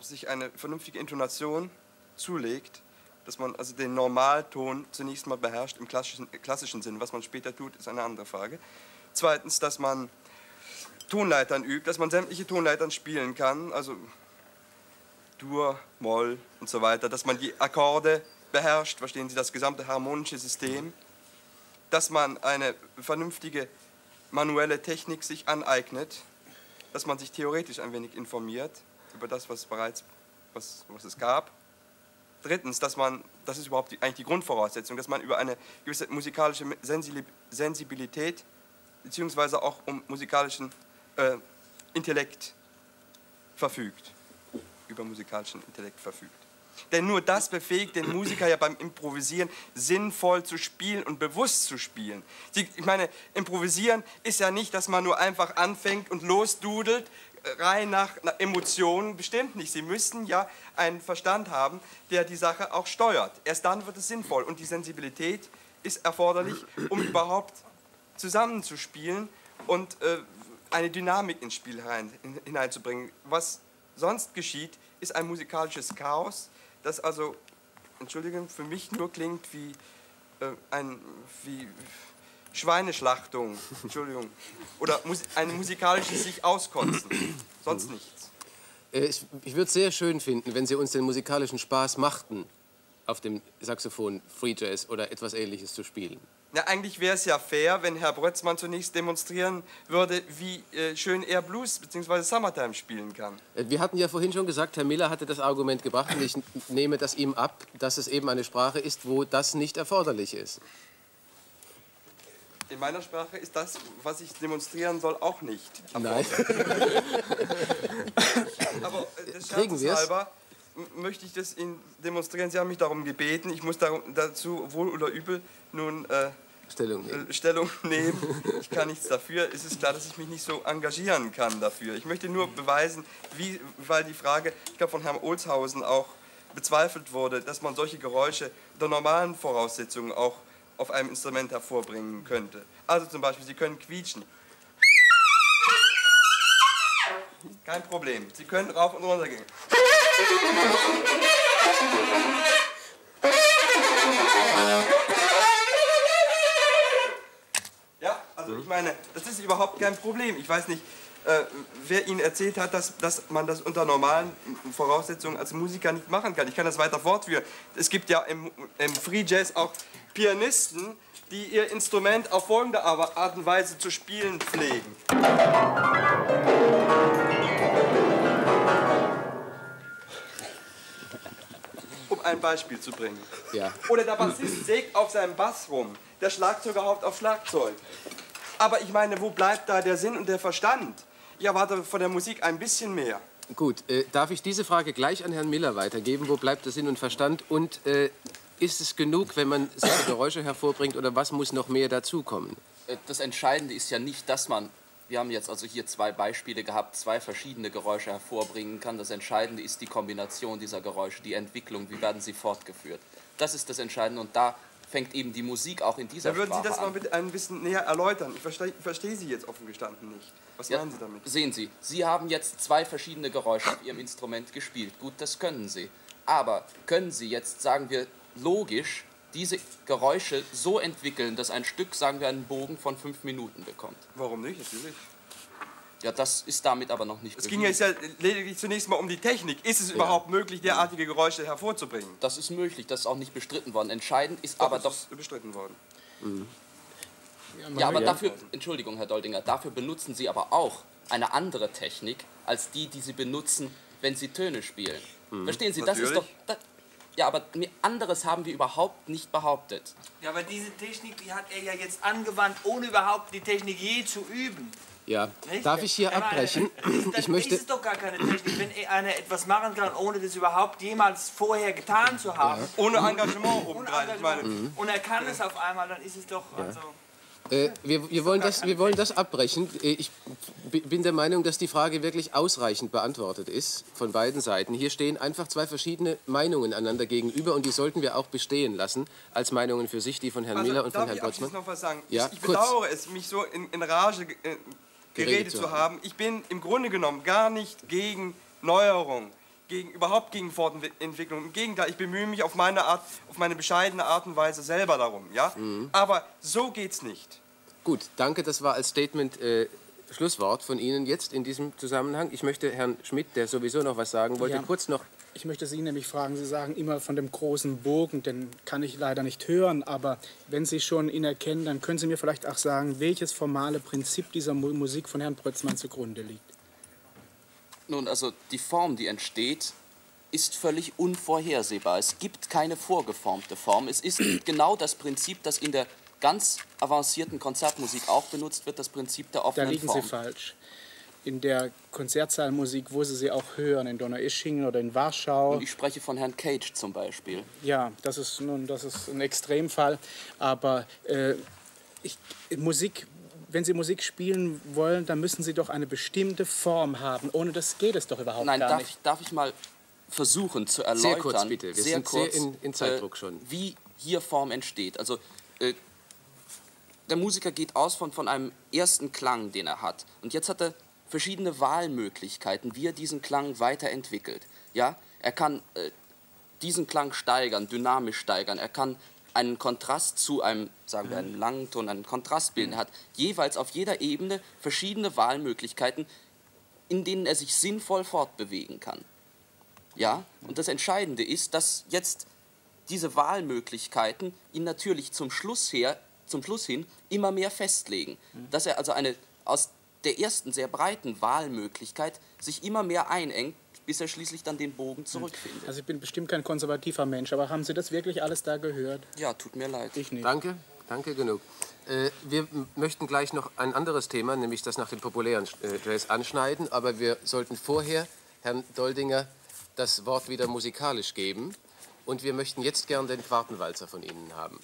sich eine vernünftige Intonation zulegt, dass man also den Normalton zunächst mal beherrscht im klassischen, klassischen Sinn. Was man später tut, ist eine andere Frage. Zweitens, dass man Tonleitern übt, dass man sämtliche Tonleitern spielen kann, also Dur, Moll und so weiter, dass man die Akkorde beherrscht, verstehen Sie, das gesamte harmonische System, dass man eine vernünftige manuelle Technik sich aneignet, dass man sich theoretisch ein wenig informiert über das, was bereits was, was es gab drittens, dass man, das ist überhaupt die, eigentlich die Grundvoraussetzung, dass man über eine gewisse musikalische Sensibilität beziehungsweise auch um musikalischen äh, Intellekt verfügt, über musikalischen Intellekt verfügt. Denn nur das befähigt den Musiker ja beim Improvisieren sinnvoll zu spielen und bewusst zu spielen. Ich meine, Improvisieren ist ja nicht, dass man nur einfach anfängt und losdudelt, rein nach, nach Emotionen, bestimmt nicht. Sie müssen ja einen Verstand haben, der die Sache auch steuert. Erst dann wird es sinnvoll. Und die Sensibilität ist erforderlich, um überhaupt zusammenzuspielen und äh, eine Dynamik ins Spiel herein, hineinzubringen. Was sonst geschieht, ist ein musikalisches Chaos, das also, Entschuldigung, für mich nur klingt wie äh, ein wie Schweineschlachtung, Entschuldigung, oder mus ein musikalisches sich auskotzen, sonst nichts. Äh, ich, ich würde es sehr schön finden, wenn Sie uns den musikalischen Spaß machten, auf dem Saxophon Free Jazz oder etwas Ähnliches zu spielen. Na, eigentlich wäre es ja fair, wenn Herr Brötzmann zunächst demonstrieren würde, wie äh, schön er Blues bzw. Summertime spielen kann. Äh, wir hatten ja vorhin schon gesagt, Herr Miller hatte das Argument gebracht und ich nehme das ihm ab, dass es eben eine Sprache ist, wo das nicht erforderlich ist. In meiner Sprache ist das, was ich demonstrieren soll, auch nicht. Nein. Aber äh, des Scherzes halber möchte ich das Ihnen demonstrieren. Sie haben mich darum gebeten. Ich muss dazu wohl oder übel nun äh, Stellung, nehmen. Äh, Stellung nehmen. Ich kann nichts dafür. Es ist klar, dass ich mich nicht so engagieren kann dafür. Ich möchte nur beweisen, wie, weil die Frage, ich glaube von Herrn Olshausen auch bezweifelt wurde, dass man solche Geräusche unter normalen Voraussetzungen auch auf einem Instrument hervorbringen könnte. Also zum Beispiel, Sie können quietschen. Kein Problem. Sie können rauf und runter gehen. Ja, also ich meine, das ist überhaupt kein Problem. Ich weiß nicht, äh, wer Ihnen erzählt hat, dass, dass man das unter normalen Voraussetzungen als Musiker nicht machen kann. Ich kann das weiter fortführen. Es gibt ja im, im Free Jazz auch Pianisten, die ihr Instrument auf folgende Art und Weise zu spielen pflegen. Um ein Beispiel zu bringen. Ja. Oder der Bassist sägt auf seinem Bass rum, der Schlagzeuger haupt auf Schlagzeug. Aber ich meine, wo bleibt da der Sinn und der Verstand? Ich erwarte von der Musik ein bisschen mehr. Gut, äh, darf ich diese Frage gleich an Herrn Miller weitergeben? Wo bleibt der Sinn und Verstand? Und äh, ist es genug, wenn man solche Geräusche hervorbringt oder was muss noch mehr dazukommen? Äh, das Entscheidende ist ja nicht, dass man, wir haben jetzt also hier zwei Beispiele gehabt, zwei verschiedene Geräusche hervorbringen kann. Das Entscheidende ist die Kombination dieser Geräusche, die Entwicklung, wie werden sie fortgeführt. Das ist das Entscheidende und da fängt eben die Musik auch in dieser Dann würden Sprache Sie das an. mal bitte ein bisschen näher erläutern. Ich verstehe, verstehe Sie jetzt offen gestanden nicht. Was Ja, meinen Sie damit? Sehen Sie, Sie haben jetzt zwei verschiedene Geräusche auf Ihrem Instrument gespielt. Gut, das können Sie. Aber können Sie jetzt, sagen wir, logisch diese Geräusche so entwickeln, dass ein Stück, sagen wir, einen Bogen von fünf Minuten bekommt? Warum nicht? Natürlich. Ja, das ist damit aber noch nicht Es ging jetzt ja lediglich zunächst mal um die Technik. Ist es überhaupt möglich, derartige Geräusche hervorzubringen? Das ist möglich, das ist auch nicht bestritten worden. Entscheidend ist Doch, aber es doch. ist bestritten worden. Ja, aber dafür, Entschuldigung, Herr Doldinger, dafür benutzen Sie aber auch eine andere Technik als die, die Sie benutzen, wenn Sie Töne spielen. Verstehen Sie, das ist doch. Das, ja, aber anderes haben wir überhaupt nicht behauptet. Ja, aber diese Technik, die hat er ja jetzt angewandt, ohne überhaupt die Technik je zu üben. Ja, Nicht? darf ich hier meine, abbrechen? Dann Ich möchte, ist es doch gar keine Technik, wenn einer etwas machen kann, ohne das überhaupt jemals vorher getan zu haben. Ohne Engagement Ohne obendrein. Ich meine, Engagement. Und er kann es auf einmal, dann ist es doch. Also, äh, wir, wir, wollen das, wir wollen das abbrechen. Äh, Ich bin der Meinung, dass die Frage wirklich ausreichend beantwortet ist von beiden Seiten. Hier stehen einfach zwei verschiedene Meinungen einander gegenüber und die sollten wir auch bestehen lassen als Meinungen für sich, die von Herrn Miller und von Herrn ich abschließend Boltzmann. noch was sagen? Ja, ich, ich kurz. bedauere es, mich so in, in Rage ge- äh, geredet zu zu haben. Ich bin im Grunde genommen gar nicht gegen Neuerung, gegen, überhaupt gegen Fortentwicklung. Im Gegenteil, ich bemühe mich auf meine, Art, auf meine bescheidene Art und Weise selber darum. Ja? Mhm. Aber so geht's nicht. Gut, danke. Das war als Statement äh, Schlusswort von Ihnen jetzt in diesem Zusammenhang. Ich möchte Herrn Schmidt, der sowieso noch was sagen wollte, Ja. kurz noch Ich möchte Sie nämlich fragen, Sie sagen immer von dem großen Bogen, den kann ich leider nicht hören, aber wenn Sie schon ihn erkennen, dann können Sie mir vielleicht auch sagen, welches formale Prinzip dieser Mu- Musik von Herrn Brötzmann zugrunde liegt. Nun, also die Form, die entsteht, ist völlig unvorhersehbar. Es gibt keine vorgeformte Form. Es ist genau das Prinzip, das in der ganz avancierten Konzertmusik auch benutzt wird, das Prinzip der Da offenen liegen Form. Sie falsch. In der Konzertsaalmusik, wo Sie sie auch hören, in Donaueschingen oder in Warschau. Und ich spreche von Herrn Cage zum Beispiel. Ja, das ist nun, das ist ein Extremfall. Aber äh, ich, Musik, wenn Sie Musik spielen wollen, dann müssen Sie doch eine bestimmte Form haben. Ohne das geht es doch überhaupt Nein, gar darf nicht. ich, darf ich mal versuchen zu erläutern? Sehr kurz, bitte. Wir sind sehr in- in Zeitdruck äh, schon. Wie hier Form entsteht. Also äh, der Musiker geht aus von, von einem ersten Klang, den er hat. Und jetzt hat er verschiedene Wahlmöglichkeiten, wie er diesen Klang weiterentwickelt. Ja, er kann äh, diesen Klang steigern, dynamisch steigern. Er kann einen Kontrast zu einem, sagen wir, einem langen Ton, einen Kontrast bilden. Er hat jeweils auf jeder Ebene verschiedene Wahlmöglichkeiten, in denen er sich sinnvoll fortbewegen kann. Ja, und das Entscheidende ist, dass jetzt diese Wahlmöglichkeiten ihn natürlich zum Schluss, her, zum Schluss hin immer mehr festlegen. Dass er also eine, aus der ersten sehr breiten Wahlmöglichkeit sich immer mehr einengt, bis er schließlich dann den Bogen zurückfindet. Also ich bin bestimmt kein konservativer Mensch, aber haben Sie das wirklich alles da gehört? Ja, tut mir leid. Ich nicht. Danke, danke genug. Äh, wir möchten gleich noch ein anderes Thema, nämlich das nach dem populären äh, Jazz anschneiden, aber wir sollten vorher Herrn Doldinger das Wort wieder musikalisch geben und wir möchten jetzt gern den Quartenwalzer von Ihnen haben.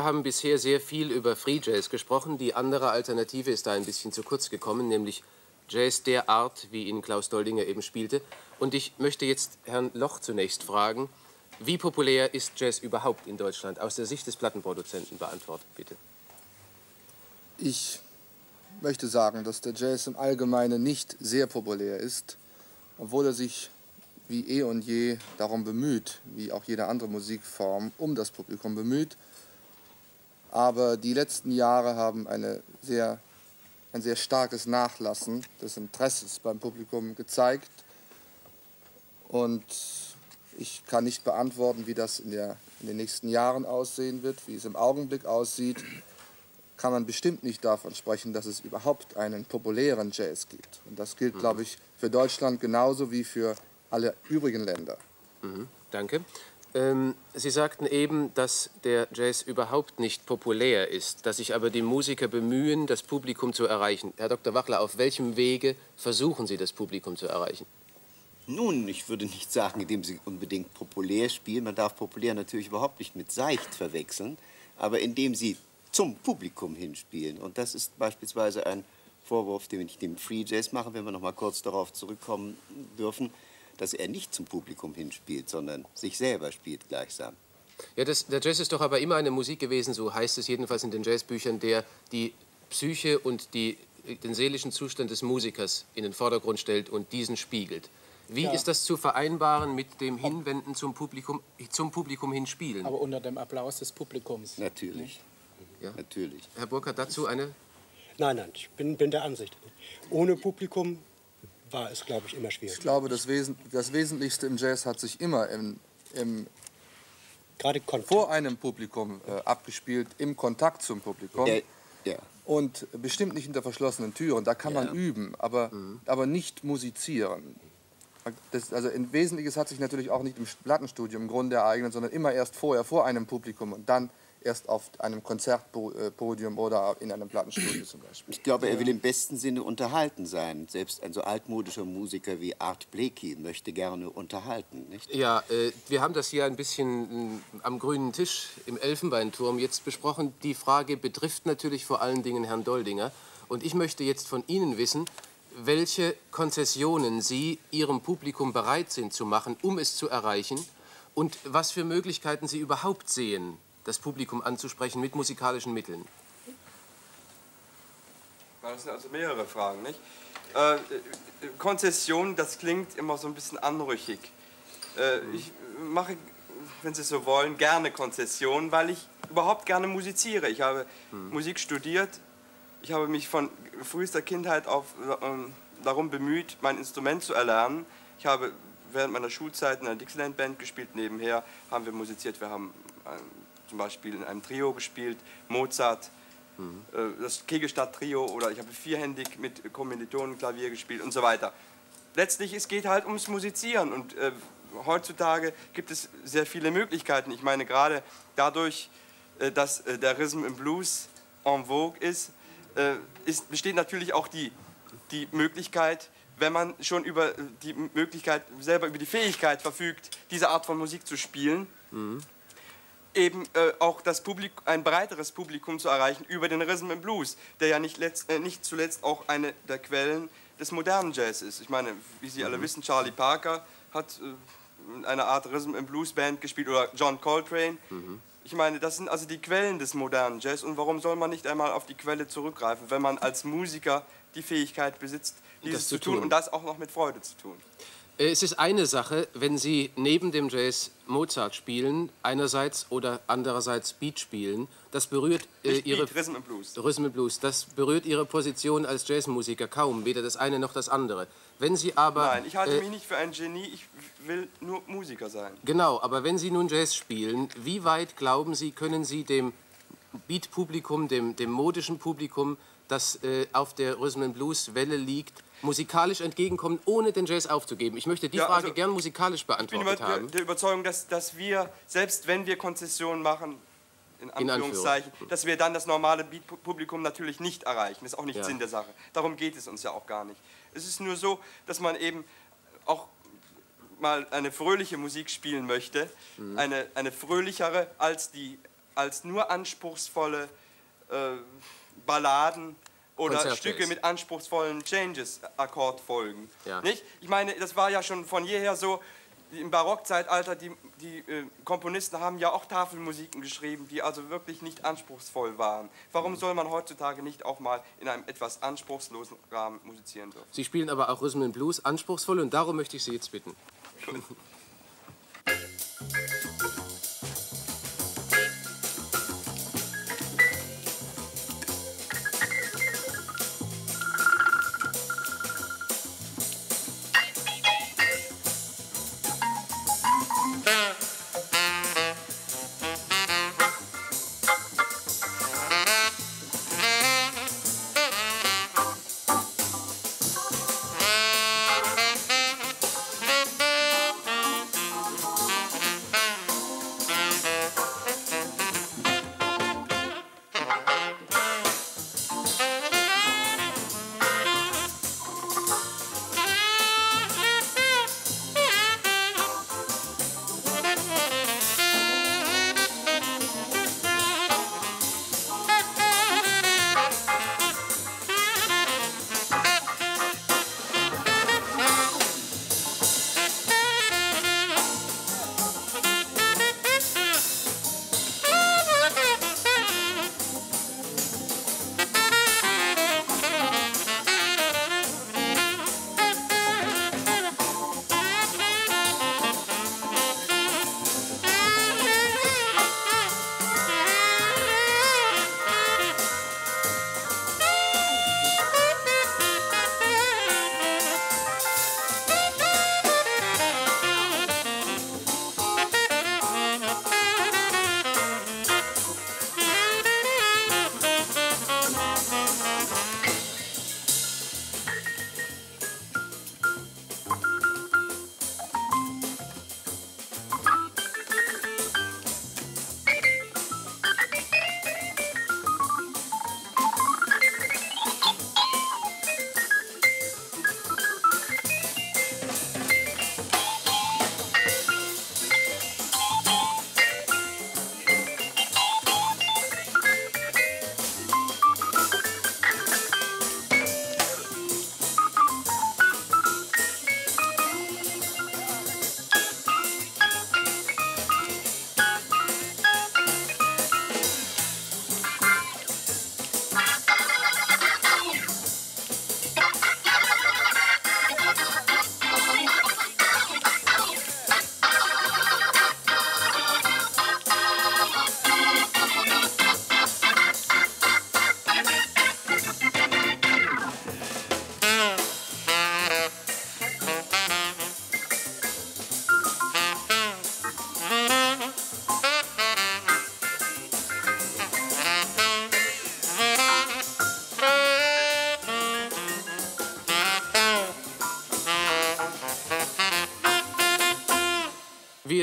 Wir haben bisher sehr viel über Free Jazz gesprochen. Die andere Alternative ist da ein bisschen zu kurz gekommen, nämlich Jazz der Art, wie ihn Klaus Doldinger eben spielte. Und ich möchte jetzt Herrn Loch zunächst fragen, wie populär ist Jazz überhaupt in Deutschland? Aus der Sicht des Plattenproduzenten beantwortet, bitte. Ich möchte sagen, dass der Jazz im Allgemeinen nicht sehr populär ist, obwohl er sich wie eh und je darum bemüht, wie auch jede andere Musikform, um das Publikum bemüht. Aber die letzten Jahre haben eine sehr, ein sehr starkes Nachlassen des Interesses beim Publikum gezeigt. Und ich kann nicht beantworten, wie das in, der, in den nächsten Jahren aussehen wird, wie es im Augenblick aussieht kann man bestimmt nicht davon sprechen, dass es überhaupt einen populären Jazz gibt. Und das gilt, glaube ich, für Deutschland genauso wie für alle übrigen Länder. Mhm, danke. Ähm, Sie sagten eben, dass der Jazz überhaupt nicht populär ist, dass sich aber die Musiker bemühen, das Publikum zu erreichen. Herr Dr. Wachler, auf welchem Wege versuchen Sie, das Publikum zu erreichen? Nun, ich würde nicht sagen, indem Sie unbedingt populär spielen. Man darf populär natürlich überhaupt nicht mit seicht verwechseln. Aber indem Sie zum Publikum hinspielen. Und das ist beispielsweise ein Vorwurf, den ich dem Free Jazz mache, wenn wir noch mal kurz darauf zurückkommen dürfen, dass er nicht zum Publikum hinspielt, sondern sich selber spielt gleichsam. Ja, das, der Jazz ist doch aber immer eine Musik gewesen, so heißt es jedenfalls in den Jazzbüchern, der die Psyche und die, den seelischen Zustand des Musikers in den Vordergrund stellt und diesen spiegelt. Wie ja. ist das zu vereinbaren mit dem Hinwenden zum Publikum, zum Publikum hinspielen? Aber unter dem Applaus des Publikums. Natürlich. Ja. Natürlich. Herr Burkhardt, dazu eine? Nein, nein, ich bin, bin der Ansicht. Ohne Publikum war es, glaube ich, immer schwierig. Ich glaube, das, Wesen, das Wesentlichste im Jazz hat sich immer im, im Gerade vor einem Publikum äh, abgespielt, im Kontakt zum Publikum. Ja, ja. Und bestimmt nicht hinter verschlossenen Türen. Da kann ja. man üben, aber, mhm. aber nicht musizieren. Das, also ein Wesentliches hat sich natürlich auch nicht im Plattenstudium im Grunde ereignet, sondern immer erst vorher, vor einem Publikum und dann erst auf einem Konzertpodium oder in einem Plattenstudio zum Beispiel. Ich glaube, er will im besten Sinne unterhalten sein. Selbst ein so altmodischer Musiker wie Art Blakey möchte gerne unterhalten, nicht? Ja, äh, wir haben das hier ein bisschen äh, am grünen Tisch im Elfenbeinturm jetzt besprochen. Die Frage betrifft natürlich vor allen Dingen Herrn Doldinger. Und ich möchte jetzt von Ihnen wissen, welche Konzessionen Sie Ihrem Publikum bereit sind zu machen, um es zu erreichen und was für Möglichkeiten Sie überhaupt sehen, das Publikum anzusprechen mit musikalischen Mitteln? Das sind also mehrere Fragen, nicht? Äh, Konzession, das klingt immer so ein bisschen anrüchig. Äh, mhm. Ich mache, wenn Sie so wollen, gerne Konzessionen, weil ich überhaupt gerne musiziere. Ich habe mhm. Musik studiert. Ich habe mich von frühester Kindheit auf äh, darum bemüht, mein Instrument zu erlernen. Ich habe während meiner Schulzeit in einer Dixieland Band gespielt. Nebenher haben wir musiziert. Wir haben zum Beispiel in einem Trio gespielt, Mozart, mhm. das Kegelstadt-Trio oder ich habe vierhändig mit Kommilitonen Klavier gespielt und so weiter. Letztlich, es geht halt ums Musizieren und äh, heutzutage gibt es sehr viele Möglichkeiten. Ich meine, gerade dadurch, äh, dass äh, der Rhythm im Blues en vogue ist, äh, ist, besteht natürlich auch die, die Möglichkeit, wenn man schon über die Möglichkeit, selber über die Fähigkeit verfügt, diese Art von Musik zu spielen, mhm eben äh, auch das Publik ein breiteres Publikum zu erreichen über den Rhythm and Blues, der ja nicht, letzt, äh, nicht zuletzt auch eine der Quellen des modernen Jazz ist. Ich meine, wie Sie alle mhm. wissen, Charlie Parker hat äh, eine Art Rhythm and Blues Band gespielt oder John Coltrane. Mhm. Ich meine, das sind also die Quellen des modernen Jazz und warum soll man nicht einmal auf die Quelle zurückgreifen, wenn man als Musiker die Fähigkeit besitzt, dieses zu tun. tun und das auch noch mit Freude zu tun. Äh, es ist eine Sache, wenn Sie neben dem Jazz Mozart spielen, einerseits oder andererseits Beat spielen. Das berührt äh, Ihre Beat, Rhythm and Blues. Rhythm and Blues. Das berührt Ihre Position als Jazzmusiker kaum, weder das eine noch das andere. Wenn Sie aber Nein, ich halte äh, mich nicht für ein Genie. Ich will nur Musiker sein. Genau, aber wenn Sie nun Jazz spielen, wie weit glauben Sie, können Sie dem Beat-Publikum, dem, dem modischen Publikum, das äh, auf der Rhythm and Blues Welle liegt, musikalisch entgegenkommen, ohne den Jazz aufzugeben? Ich möchte die ja, Frage also, gern musikalisch beantwortet ich bin haben. Der, Überzeugung, dass, dass wir, selbst wenn wir Konzessionen machen, in Anführungszeichen, in dass wir dann das normale Publikum natürlich nicht erreichen. Das ist auch nicht ja. Sinn der Sache. Darum geht es uns ja auch gar nicht. Es ist nur so, dass man eben auch mal eine fröhliche Musik spielen möchte, mhm. eine, eine fröhlichere als die als nur anspruchsvolle äh, Balladen oder Konzertjazz. Stücke mit anspruchsvollen Changes-Akkordfolgen. Ja. Nicht? Ich meine, das war ja schon von jeher so, im Barockzeitalter, die, die äh, Komponisten haben ja auch Tafelmusiken geschrieben, die also wirklich nicht anspruchsvoll waren. Warum soll man heutzutage nicht auch mal in einem etwas anspruchslosen Rahmen musizieren dürfen? Sie spielen aber auch Rhythm and Blues anspruchsvoll und darum möchte ich Sie jetzt bitten.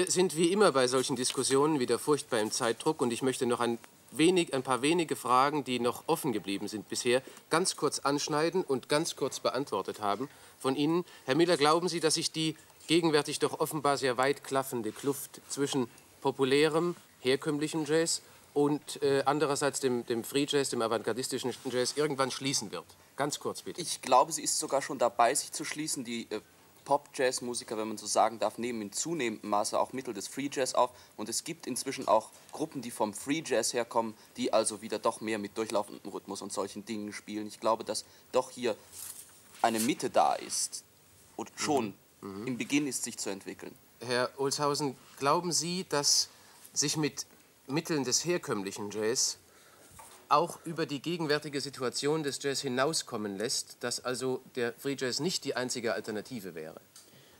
Wir sind wie immer bei solchen Diskussionen wieder furchtbar im Zeitdruck und ich möchte noch ein, wenig, ein paar wenige Fragen, die noch offen geblieben sind bisher, ganz kurz anschneiden und ganz kurz beantwortet haben von Ihnen. Herr Miller, glauben Sie, dass sich die gegenwärtig doch offenbar sehr weit klaffende Kluft zwischen populärem, herkömmlichem Jazz und äh, andererseits dem, dem Free Jazz, dem avantgardistischen Jazz irgendwann schließen wird? Ganz kurz bitte. Ich glaube, sie ist sogar schon dabei, sich zu schließen. Die äh, Pop-Jazz-Musiker, wenn man so sagen darf, nehmen in zunehmendem Maße auch Mittel des Free Jazz auf. Und es gibt inzwischen auch Gruppen, die vom Free Jazz herkommen, die also wieder doch mehr mit durchlaufendem Rhythmus und solchen Dingen spielen. Ich glaube, dass doch hier eine Mitte da ist und schon im Beginn ist, sich zu entwickeln. Herr Olshausen, glauben Sie, dass sich mit Mitteln des herkömmlichen Jazz auch über die gegenwärtige Situation des Jazz hinauskommen lässt, dass also der Free Jazz nicht die einzige Alternative wäre?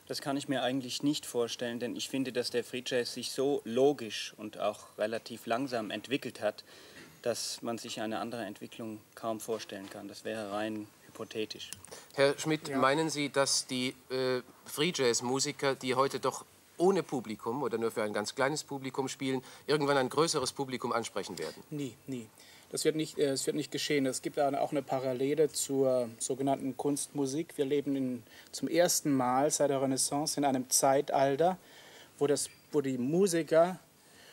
Das kann ich mir eigentlich nicht vorstellen, denn ich finde, dass der Free Jazz sich so logisch und auch relativ langsam entwickelt hat, dass man sich eine andere Entwicklung kaum vorstellen kann. Das wäre rein hypothetisch. Herr Schmidt, meinen Sie, dass die äh, Free Jazz-Musiker, die heute doch ohne Publikum oder nur für ein ganz kleines Publikum spielen, irgendwann ein größeres Publikum ansprechen werden? Nie, nie. Das wird nicht, äh, es wird nicht geschehen. Es gibt auch eine Parallele zur sogenannten Kunstmusik. Wir leben in, zum ersten Mal seit der Renaissance in einem Zeitalter, wo, das, wo die Musiker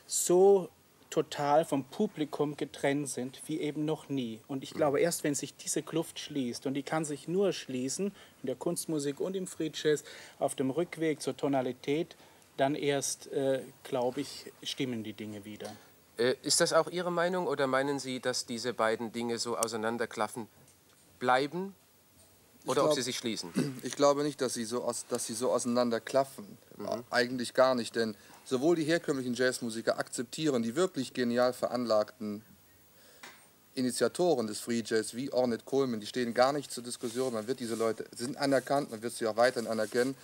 so total vom Publikum getrennt sind, wie eben noch nie. Und ich glaube, erst wenn sich diese Kluft schließt, und die kann sich nur schließen, in der Kunstmusik und im Free Jazz, auf dem Rückweg zur Tonalität, dann erst, äh, glaube ich, stimmen die Dinge wieder. Äh, ist das auch Ihre Meinung oder meinen Sie, dass diese beiden Dinge so auseinanderklaffen bleiben oder glaub, ob sie sich schließen? Ich glaube nicht, dass sie so, aus, dass sie so auseinanderklaffen. Mhm. Eigentlich gar nicht, denn sowohl die herkömmlichen Jazzmusiker akzeptieren die wirklich genial veranlagten Initiatoren des Free Jazz wie Ornette Coleman, die stehen gar nicht zur Diskussion. Man wird diese Leute, sind anerkannt, man wird sie auch weiterhin anerkennen.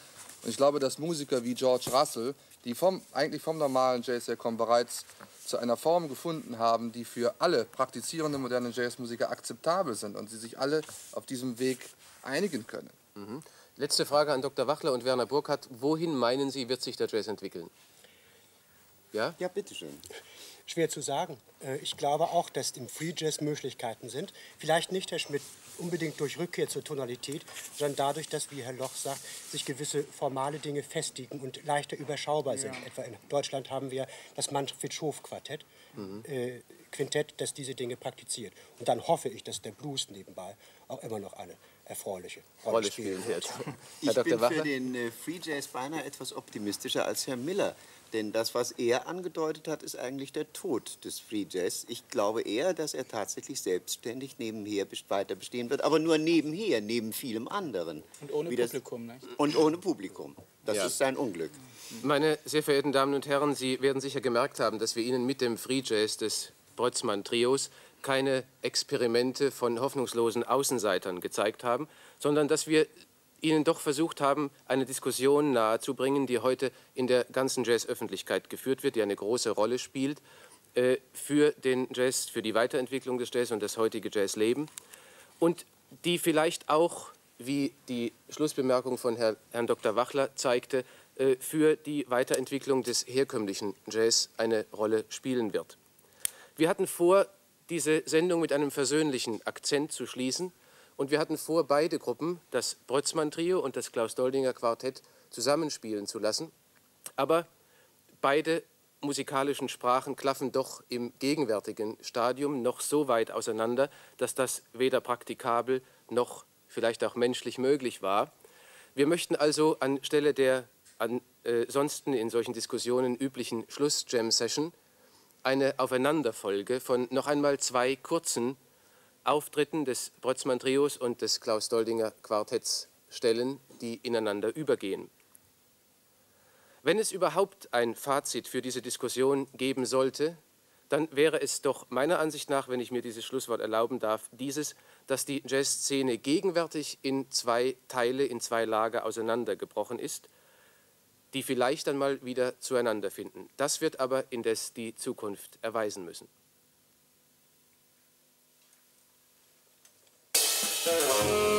Und ich glaube, dass Musiker wie George Russell, die vom, eigentlich vom normalen Jazz herkommen, bereits zu einer Form gefunden haben, die für alle praktizierenden modernen Jazzmusiker akzeptabel sind und sie sich alle auf diesem Weg einigen können. Mhm. Letzte Frage an Dr. Wachler und Werner Burkhardt. Wohin meinen Sie, wird sich der Jazz entwickeln? Ja? Ja, bitteschön. Schwer zu sagen. Äh, ich glaube auch, dass im Free Jazz Möglichkeiten sind. Vielleicht nicht, Herr Schmidt, unbedingt durch Rückkehr zur Tonalität, sondern dadurch, dass, wie Herr Loch sagt, sich gewisse formale Dinge festigen und leichter überschaubar sind. Ja. Etwa in Deutschland haben wir das Manfred Schof Quartett, mhm. äh, Quintett, das diese Dinge praktiziert. Und dann hoffe ich, dass der Blues nebenbei auch immer noch eine erfreuliche Rolle, spielen wird. Ich bin für den äh, Free Jazz beinahe etwas optimistischer als Herr Miller. Denn das, was er angedeutet hat, ist eigentlich der Tod des Free Jazz. Ich glaube eher, dass er tatsächlich selbstständig nebenher weiter bestehen wird, aber nur nebenher, neben vielem anderen. Und ohne Publikum, nicht? Und ohne Publikum. Das ja. ist sein Unglück. Meine sehr verehrten Damen und Herren, Sie werden sicher gemerkt haben, dass wir Ihnen mit dem Free Jazz des Brötzmann-Trios keine Experimente von hoffnungslosen Außenseitern gezeigt haben, sondern dass wir Ihnen doch versucht haben, eine Diskussion nahezubringen, die heute in der ganzen Jazzöffentlichkeit geführt wird, die eine große Rolle spielt äh, für den Jazz, für die Weiterentwicklung des Jazz und das heutige Jazzleben und die vielleicht auch, wie die Schlussbemerkung von Herr, Herrn Dr. Wachler zeigte, äh, für die Weiterentwicklung des herkömmlichen Jazz eine Rolle spielen wird. Wir hatten vor, diese Sendung mit einem versöhnlichen Akzent zu schließen. Und wir hatten vor, beide Gruppen, das Brötzmann-Trio und das Klaus-Doldinger Quartett, zusammenspielen zu lassen. Aber beide musikalischen Sprachen klaffen doch im gegenwärtigen Stadium noch so weit auseinander, dass das weder praktikabel noch vielleicht auch menschlich möglich war. Wir möchten also anstelle der ansonsten in solchen Diskussionen üblichen Schluss-Jam-Session eine Aufeinanderfolge von noch einmal zwei kurzen Auftritten des Brötzmann-Trios und des Klaus-Doldinger Quartetts stellen, die ineinander übergehen. Wenn es überhaupt ein Fazit für diese Diskussion geben sollte, dann wäre es doch meiner Ansicht nach, wenn ich mir dieses Schlusswort erlauben darf, dieses, dass die Jazzszene gegenwärtig in zwei Teile, in zwei Lager auseinandergebrochen ist, die vielleicht einmal wieder zueinander finden. Das wird aber indes die Zukunft erweisen müssen. Oh.